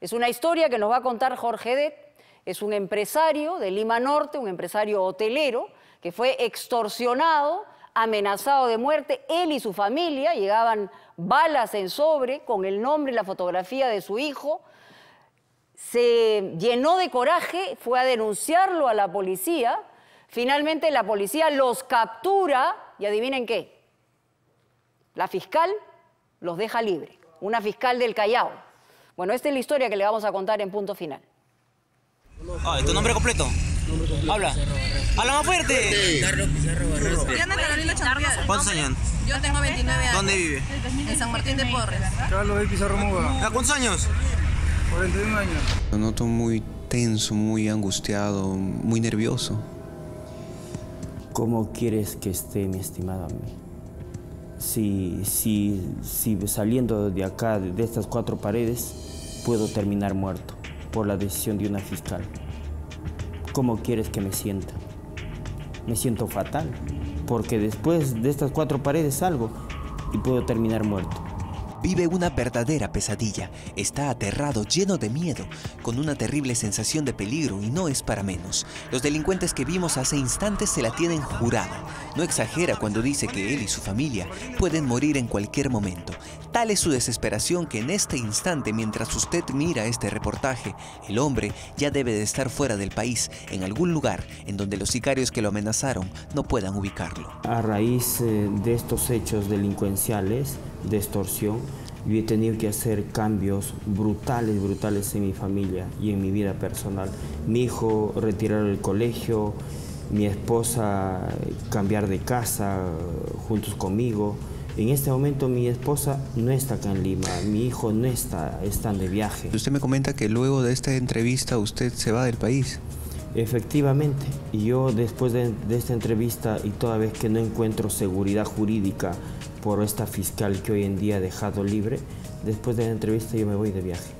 Es una historia que nos va a contar Jorge Det. Es un empresario de Lima Norte, un empresario hotelero, que fue extorsionado, amenazado de muerte. Él y su familia llegaban balas en sobre con el nombre y la fotografía de su hijo. Se llenó de coraje, fue a denunciarlo a la policía. Finalmente la policía los captura y adivinen qué. La fiscal los deja libre, una fiscal del Callao. Bueno, esta es la historia que le vamos a contar en punto final. Ah, ¿Tu nombre completo? Habla. ¡Habla más fuerte! Carlos Pizarro Barraza. Diana Carolina Champiar. ¿Cuántos años? Yo tengo 29 años. ¿Dónde vive? En San Martín de Porres. Carlos Pizarro Muga, ¿A cuántos años? 41 años. Lo noto muy tenso, muy angustiado, muy nervioso. ¿Cómo quieres que esté, mi estimado amigo? Si, si, si saliendo de acá, de estas cuatro paredes, puedo terminar muerto por la decisión de una fiscal. ¿Cómo quieres que me sienta? Me siento fatal, porque después de estas cuatro paredes salgo y puedo terminar muerto. Vive una verdadera pesadilla, está aterrado, lleno de miedo, con una terrible sensación de peligro y no es para menos. Los delincuentes que vimos hace instantes se la tienen jurada. No exagera cuando dice que él y su familia pueden morir en cualquier momento. Tal es su desesperación que en este instante, mientras usted mira este reportaje, el hombre ya debe de estar fuera del país, en algún lugar en donde los sicarios que lo amenazaron no puedan ubicarlo. A raíz eh, de estos hechos delincuenciales, de extorsión, yo he tenido que hacer cambios brutales, brutales en mi familia y en mi vida personal. Mi hijo retirar del colegio, mi esposa eh, cambiar de casa eh, juntos conmigo. En este momento mi esposa no está acá en Lima, mi hijo no está, están de viaje. Usted me comenta que luego de esta entrevista usted se va del país. Efectivamente, y yo después de, de esta entrevista y toda vez que no encuentro seguridad jurídica por esta fiscal que hoy en día ha dejado libre, después de la entrevista yo me voy de viaje.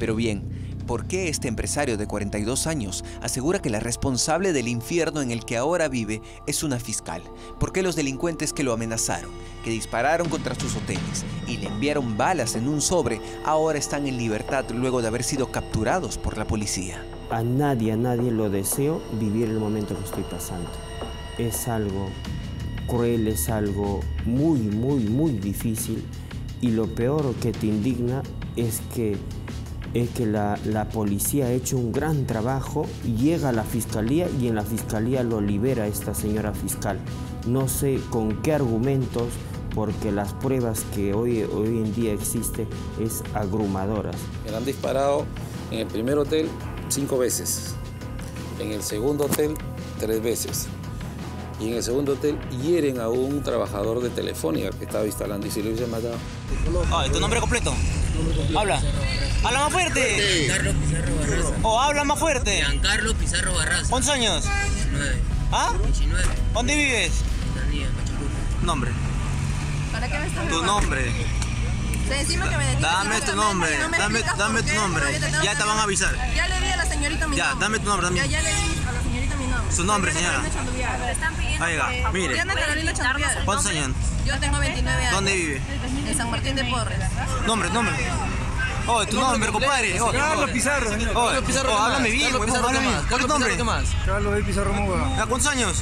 Pero bien, ¿por qué este empresario de 42 años asegura que la responsable del infierno en el que ahora vive es una fiscal? ¿Por qué los delincuentes que lo amenazaron, que dispararon contra sus hoteles y le enviaron balas en un sobre, ahora están en libertad luego de haber sido capturados por la policía? A nadie, a nadie lo deseo vivir el momento que estoy pasando. Es algo cruel, es algo muy, muy, muy difícil y lo peor que te indigna es que, es que la, la policía ha hecho un gran trabajo, llega a la fiscalía y en la fiscalía lo libera esta señora fiscal. No sé con qué argumentos, porque las pruebas que hoy, hoy en día existen es agrumadoras. Me han disparado en el primer hotel cinco veces, en el segundo hotel tres veces y en el segundo hotel hieren a un trabajador de Telefónica que estaba instalando y si lo hubiesen matado. Ah, ¿Tu nombre completo? Habla. ¡Habla más fuerte! Carlos Pizarro Barraza. ¡Oh, habla más fuerte! Giancarlo Pizarro Barraza. ¿Cuántos años? 19. ¿Ah? 19. ¿Dónde vives? Pachacuti. Nombre. ¿Para qué me estás Tu nombre. Se decime que me detengas Dame tu nombre. no Dame, dame tu nombre. te Ya te van a avisar. Ya le di a la señorita mi Ya, nombre. dame tu nombre también. Ya, ya le di a la señorita mi nombre. Su nombre, señora. Oiga, mire. Diana Carolina. ¿Cuántos años? Yo tengo 29 años. ¿Dónde vive? En San Martín de Porres. Nombre, nombre. Oh, tu nombre, compadre. Oh, Carlos Pizarro, señor. Oh, Carlos Pizarro, oh, háblame bien, Pizarro, háblame ¿qué bien. más? ¿Cuál es tu nombre? Pizarro, ¿qué más? Carlos del Pizarro Muga, ¿A cuántos años?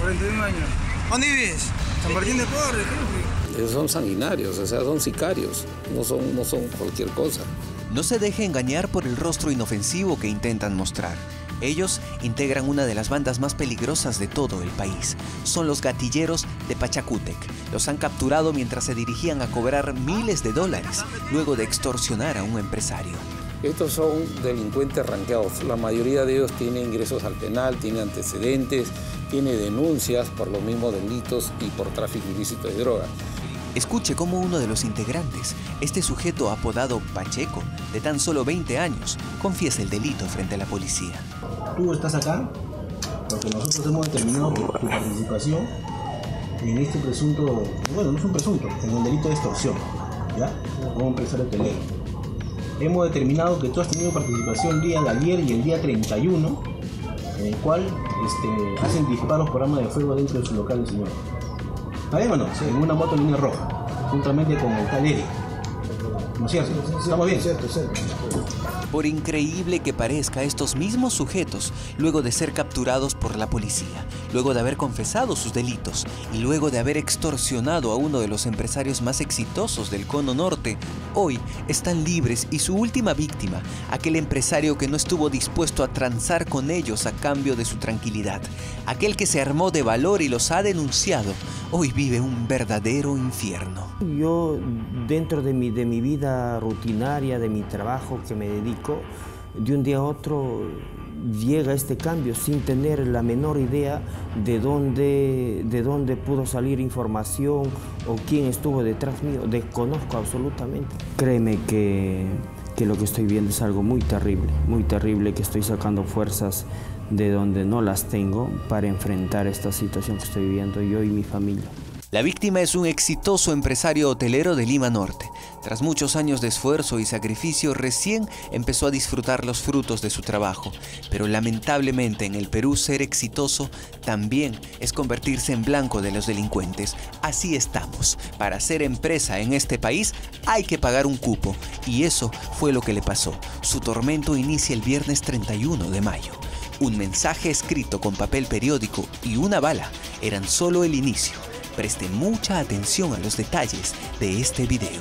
41 años. ¿Dónde vives? San Martín de Porres, creo que. Ellos son sanguinarios, o sea, son sicarios, no son, no son cualquier cosa. No se deje engañar por el rostro inofensivo que intentan mostrar. Ellos integran una de las bandas más peligrosas de todo el país. Son los gatilleros de Pachacútec. Los han capturado mientras se dirigían a cobrar miles de dólares, luego de extorsionar a un empresario. Estos son delincuentes ranqueados. La mayoría de ellos tiene ingresos al penal, tiene antecedentes, tiene denuncias por los mismos delitos y por tráfico ilícito de drogas. Escuche cómo uno de los integrantes, este sujeto apodado Pacheco, de tan solo 20 años, confiesa el delito frente a la policía. Tú estás acá porque nosotros hemos determinado tu participación en este presunto, bueno, no es un presunto, en el delito de extorsión, ¿ya? Como empresario hotelero. Hemos determinado que tú has tenido participación el día de ayer y el día 31, en el cual este, hacen disparos por arma de fuego dentro de su local señor. ¿Sabes o no? En una moto línea roja, juntamente con el tal Eric. ¿no es cierto? Estamos bien. Cierto, cierto. Por increíble que parezca, estos mismos sujetos, luego de ser capturados por la policía, luego de haber confesado sus delitos y luego de haber extorsionado a uno de los empresarios más exitosos del Cono Norte, hoy están libres y su última víctima, aquel empresario que no estuvo dispuesto a transar con ellos a cambio de su tranquilidad, aquel que se armó de valor y los ha denunciado, hoy vive un verdadero infierno. Yo dentro de mi, de mi vida rutinaria, de mi trabajo que me dedico, de un día a otro llega este cambio sin tener la menor idea de dónde, de dónde pudo salir información o quién estuvo detrás mío. Desconozco absolutamente. Créeme que, que lo que estoy viendo es algo muy terrible, muy terrible, que estoy sacando fuerzas de donde no las tengo para enfrentar esta situación que estoy viviendo yo y mi familia. La víctima es un exitoso empresario hotelero de Lima Norte. Tras muchos años de esfuerzo y sacrificio, recién empezó a disfrutar los frutos de su trabajo. Pero lamentablemente en el Perú ser exitoso también es convertirse en blanco de los delincuentes. Así estamos. Para ser empresa en este país hay que pagar un cupo. Y eso fue lo que le pasó. Su tormento inicia el viernes 31 de mayo. Un mensaje escrito con papel periódico y una bala eran solo el inicio. Preste mucha atención a los detalles de este video.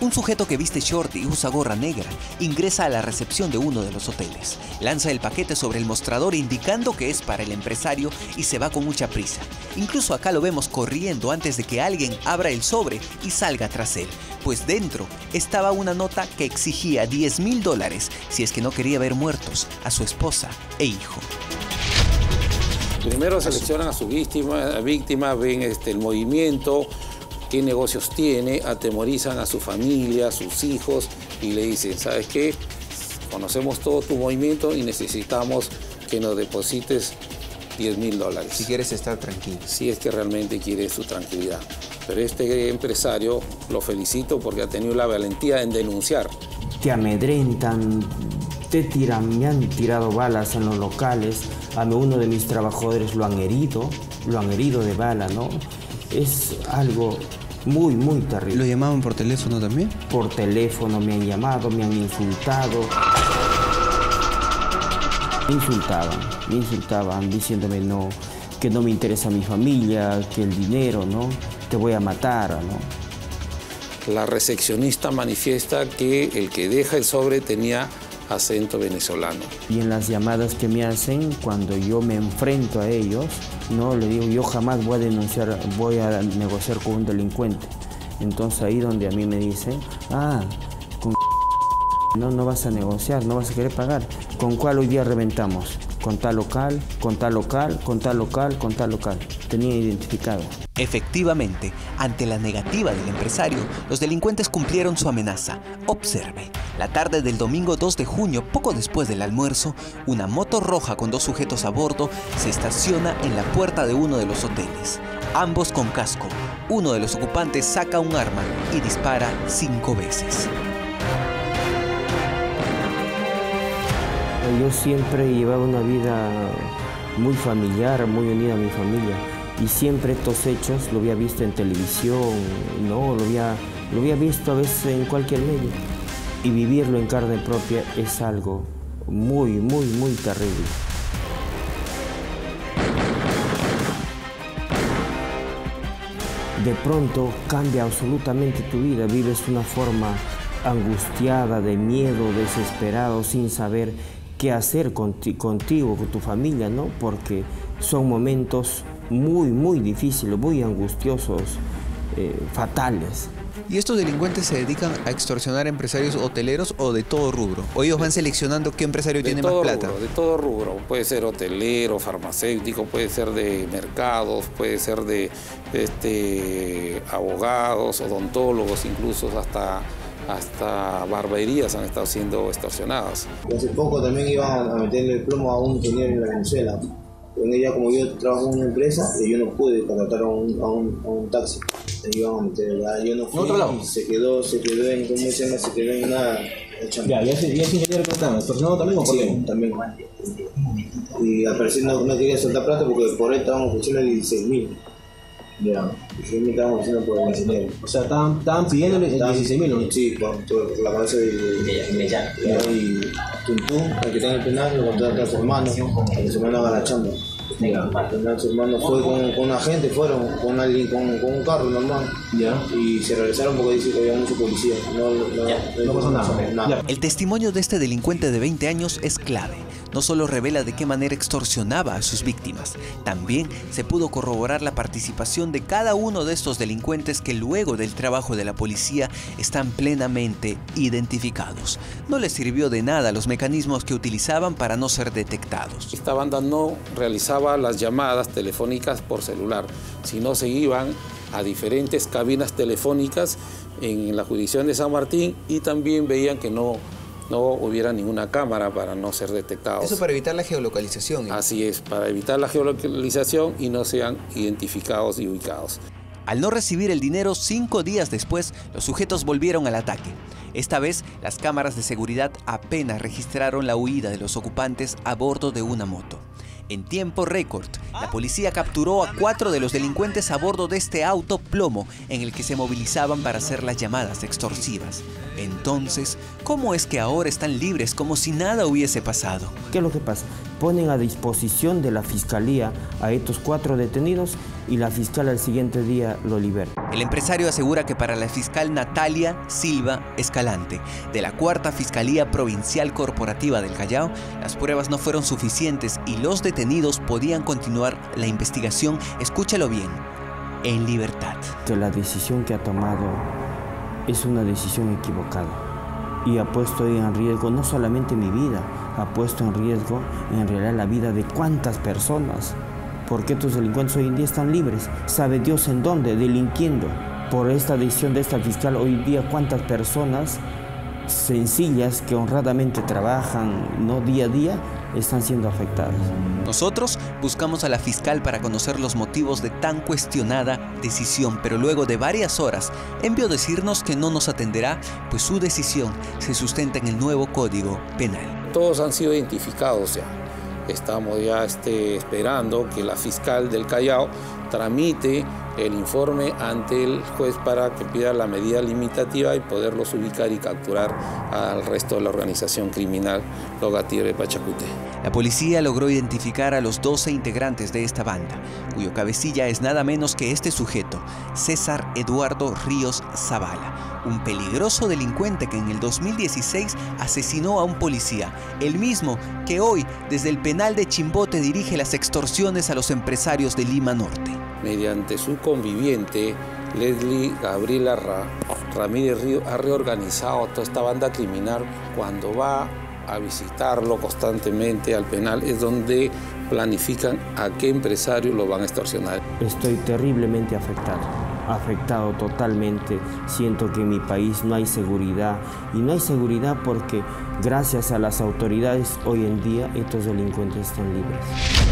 Un sujeto que viste short y usa gorra negra ingresa a la recepción de uno de los hoteles. Lanza el paquete sobre el mostrador indicando que es para el empresario y se va con mucha prisa. Incluso acá lo vemos corriendo antes de que alguien abra el sobre y salga tras él, pues dentro estaba una nota que exigía 10 mil dólares si es que no quería ver muertos a su esposa e hijo. Primero seleccionan a su víctima, a víctima ven este, el movimiento, qué negocios tiene, atemorizan a su familia, a sus hijos y le dicen, ¿sabes qué? Conocemos todo tu movimiento y necesitamos que nos deposites 10 mil dólares. Si quieres estar tranquilo. Si es que realmente quiere su tranquilidad. Pero este empresario lo felicito porque ha tenido la valentía en denunciar. Te amedrentan, te tiran, me han tirado balas en los locales, a uno de mis trabajadores lo han herido, lo han herido de bala, ¿no? Es algo muy, muy terrible. ¿Lo llamaban por teléfono también? Por teléfono me han llamado, me han insultado. Me insultaban, me insultaban diciéndome no, que no me interesa mi familia, que el dinero, ¿no? Te voy a matar, ¿no? La recepcionista manifiesta que el que deja el sobre tenía acento venezolano. Y en las llamadas que me hacen, cuando yo me enfrento a ellos, no le digo, yo jamás voy a denunciar, voy a negociar con un delincuente. Entonces ahí donde a mí me dicen, ah, con no, no vas a negociar, no vas a querer pagar. ¿Con cuál hoy día reventamos? Con tal local, con tal local, con tal local, con tal local. Tenía identificado. Efectivamente, ante la negativa del empresario, los delincuentes cumplieron su amenaza. Observe, la tarde del domingo 2 de junio, poco después del almuerzo, una moto roja con dos sujetos a bordo se estaciona en la puerta de uno de los hoteles, ambos con casco. Uno de los ocupantes saca un arma y dispara cinco veces. Yo siempre llevaba una vida muy familiar, muy unida a mi familia. Y siempre estos hechos lo había visto en televisión, no, lo había, lo había visto a veces en cualquier medio. Y vivirlo en carne propia es algo muy, muy, muy terrible. De pronto cambia absolutamente tu vida, vives una forma angustiada, de miedo, desesperado, sin saber qué hacer contigo, con tu familia, ¿no? Porque son momentos muy, muy difíciles, muy angustiosos, eh, fatales. ¿Y estos delincuentes se dedican a extorsionar empresarios hoteleros o de todo rubro? ¿O ellos van seleccionando qué empresario tiene más plata? Rubro, de todo rubro. Puede ser hotelero, farmacéutico, puede ser de mercados, puede ser de este, abogados, odontólogos, incluso hasta, hasta barberías han estado siendo extorsionadas. Hace poco también iban a meterle el plomo a un ingeniero en la Venezuela. Con ella, como yo trabajo en una empresa, yo no pude contratar a un, a un, a un taxi. A meter, ¿verdad? yo no fui. otro lado? y Se quedó, se quedó en, ¿cómo se llama? Se quedó en una... Ya, ya es, ya es ingeniero que está, ¿extorsionado también o por qué? Sí, también. Y al parecer no, no quería soltar plata porque por él estaban ofreciendo 16 mil. Ya, yo me estaba ofreciendo por 19. O sea, estaban, estaban pidiéndole 16 mil, ¿no? Sí, por, por la cabeza de, ya. Y Tuntún, el que está en el penal, lo contrata a su hermano, para que su hermano haga la chamba. Ya. Su hermano fue con, con un agente, fueron con, alguien, con, con un carro normal. Ya. Y se regresaron porque dice que había mucho policía. No, no, no pasó nada. nada. El testimonio de este delincuente de 20 años es clave. No solo revela de qué manera extorsionaba a sus víctimas, también se pudo corroborar la participación de cada uno de estos delincuentes que luego del trabajo de la policía están plenamente identificados. No les sirvió de nada los mecanismos que utilizaban para no ser detectados. Esta banda no realizaba las llamadas telefónicas por celular, sino se iban a diferentes cabinas telefónicas en la jurisdicción de San Martín y también veían que no no hubiera ninguna cámara para no ser detectados. Eso para evitar la geolocalización. ¿eh? Así es, para evitar la geolocalización y no sean identificados y ubicados. Al no recibir el dinero, cinco días después, los sujetos volvieron al ataque. Esta vez, las cámaras de seguridad apenas registraron la huida de los ocupantes a bordo de una moto. En tiempo récord, la policía capturó a cuatro de los delincuentes a bordo de este auto plomo en el que se movilizaban para hacer las llamadas extorsivas. Entonces, ¿cómo es que ahora están libres como si nada hubiese pasado? ¿Qué es lo que pasa? Ponen a disposición de la fiscalía a estos cuatro detenidos y la fiscal al siguiente día lo libera. El empresario asegura que para la fiscal Natalia Silva Escalante, de la Cuarta Fiscalía Provincial Corporativa del Callao, las pruebas no fueron suficientes y los detenidos podían continuar la investigación, escúchalo bien, en libertad. Que la decisión que ha tomado es una decisión equivocada y ha puesto en riesgo no solamente mi vida, ha puesto en riesgo en realidad la vida de cuántas personas. Porque estos delincuentes hoy en día están libres, sabe Dios en dónde, delinquiendo. Por esta decisión de esta fiscal, hoy en día cuántas personas sencillas que honradamente trabajan no día a día están siendo afectadas. Nosotros buscamos a la fiscal para conocer los motivos de tan cuestionada decisión, pero luego de varias horas envió decirnos que no nos atenderá, pues su decisión se sustenta en el nuevo Código Penal. Todos han sido identificados ya. Estamos ya este, esperando que la fiscal del Callao tramite el informe ante el juez para que pida la medida limitativa y poderlos ubicar y capturar al resto de la organización criminal Logatir de Pachacute. La policía logró identificar a los 12 integrantes de esta banda, cuyo cabecilla es nada menos que este sujeto, César Eduardo Ríos Zavala, un peligroso delincuente que en el 2016 asesinó a un policía, el mismo que hoy desde el penal de Chimbote dirige las extorsiones a los empresarios de Lima Norte mediante su conviviente, Leslie Gabriela Ramírez Río, ha reorganizado toda esta banda criminal cuando va a visitarlo constantemente al penal, es donde planifican a qué empresario lo van a extorsionar. Estoy terriblemente afectado, afectado totalmente. Siento que en mi país no hay seguridad y no hay seguridad porque gracias a las autoridades hoy en día estos delincuentes están libres.